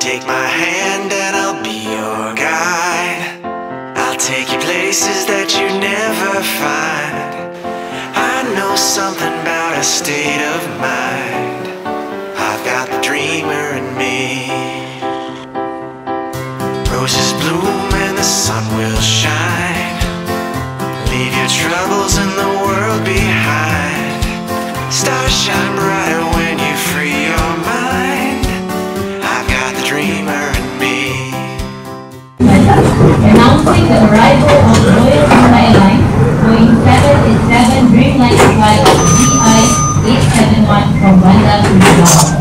Take my hand and I'll be your guide. I'll take you places that you never find. I know something about a state of mind. I've got the dreamer 871 from Bandar to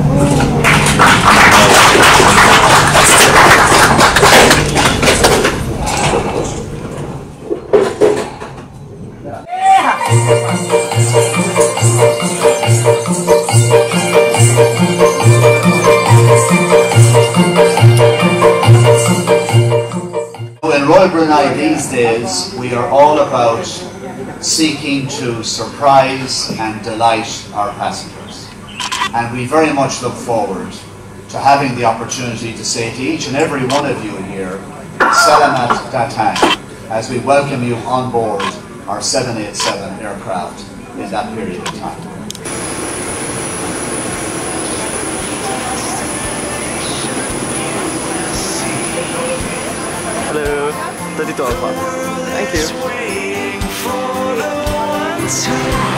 these days, we are all about seeking to surprise and delight our passengers. And we very much look forward to having the opportunity to say to each and every one of you here, Salamat Datang, as we welcome you on board our 787 aircraft in that period of time. Hello, 32 Alpha. Thank you.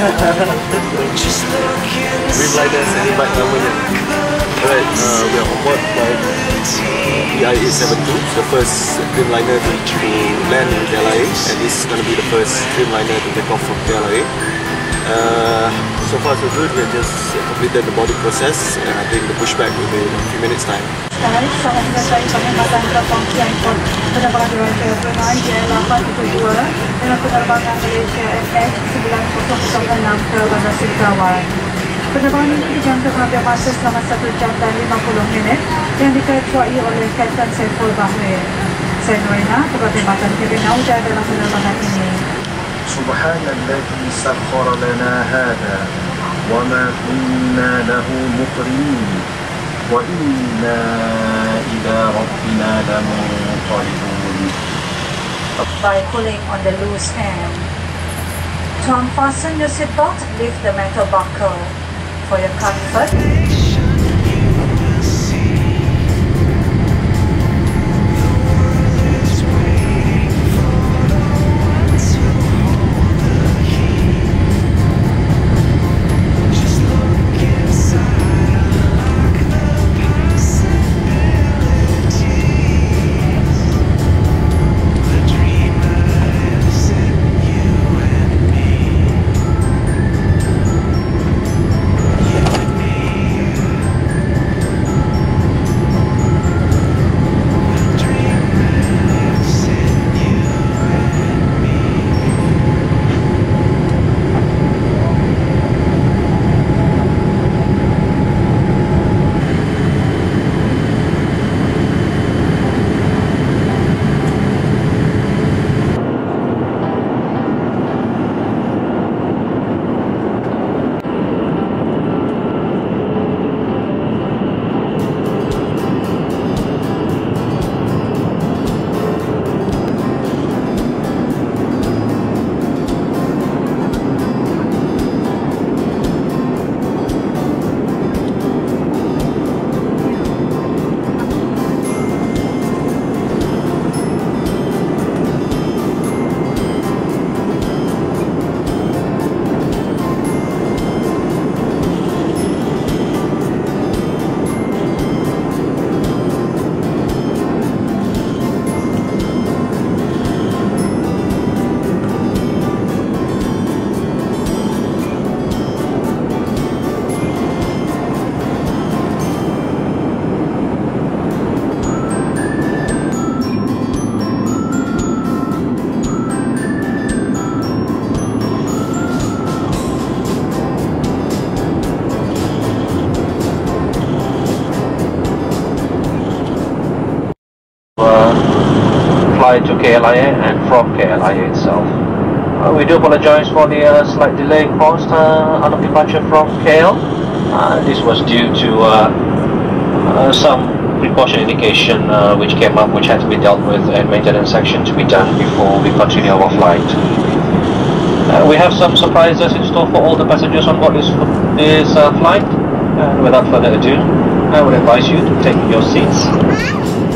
Just look Dreamliner inside sending back namanya. Alright, uh, we are on board flight BI-872, the first Dreamliner to, to land in KLIA, and this is going to be the first Dreamliner to take off from KLIA. Uh, so far so good, we have just completed the boarding process, and I think the pushback will be in a few minutes time. Sekali sama menyertai penghematan terbang Tiangkut penerbangan dari Royal Brunei JL872 dengan penerbangan Malaysia FM 9006 ke Bandar Sikawan. Penerbangan ini dijangka mengambil masa selama 1 jam dan 50 minit yang diketuai oleh Kapten Saiful Bahrain. Saya Noena, Kepala Batan Kiri Nauda dalam penerbangan ini. Subhanallah, sakhar lana hada wa ma kunna lahu muqrin wa inna ila rabbina lamunqalibun. By pulling on the loose end. To unfasten your seatbelt, lift the metal buckle. For your comfort, to KLIA and from KLIA itself. Uh, we do apologize for the uh, slight delay caused uh, on departure from KL. Uh, this was due to uh, uh, some precaution indication which came up which had to be dealt with and maintenance action to be done before we continue our flight. Uh, we have some surprises in store for all the passengers on board this, this uh, flight. And without further ado, I would advise you to take your seats.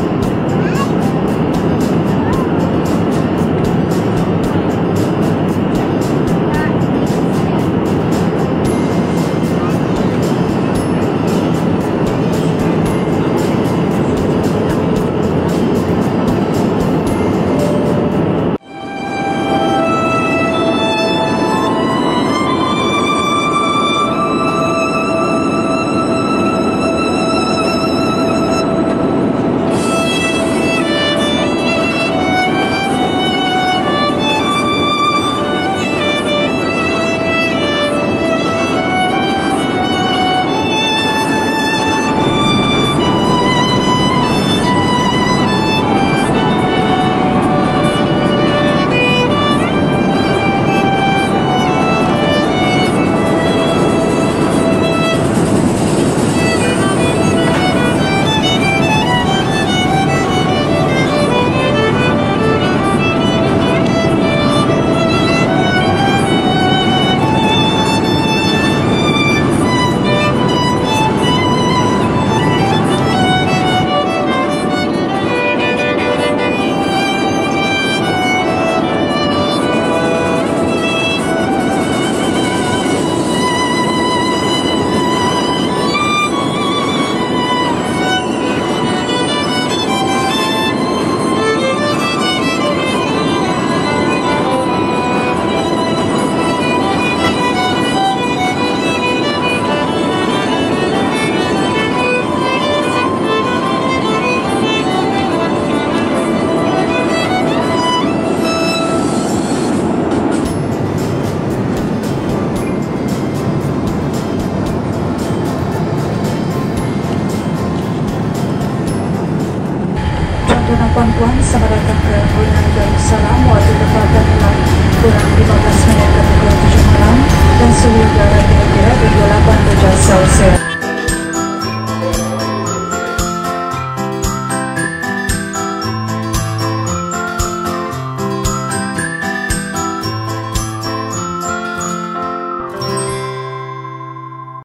Puan-puan selamat datang ke Brunei Darussalam waktu tempatan adalah kurang 15 minit ke pukul 7 malam dan suhu udara kira-kira 28 derajat.